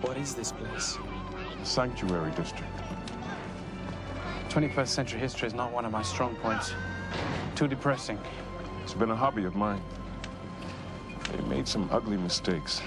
What is this place? Sanctuary District. 21st century history is not one of my strong points. Too depressing. It's been a hobby of mine. They made some ugly mistakes.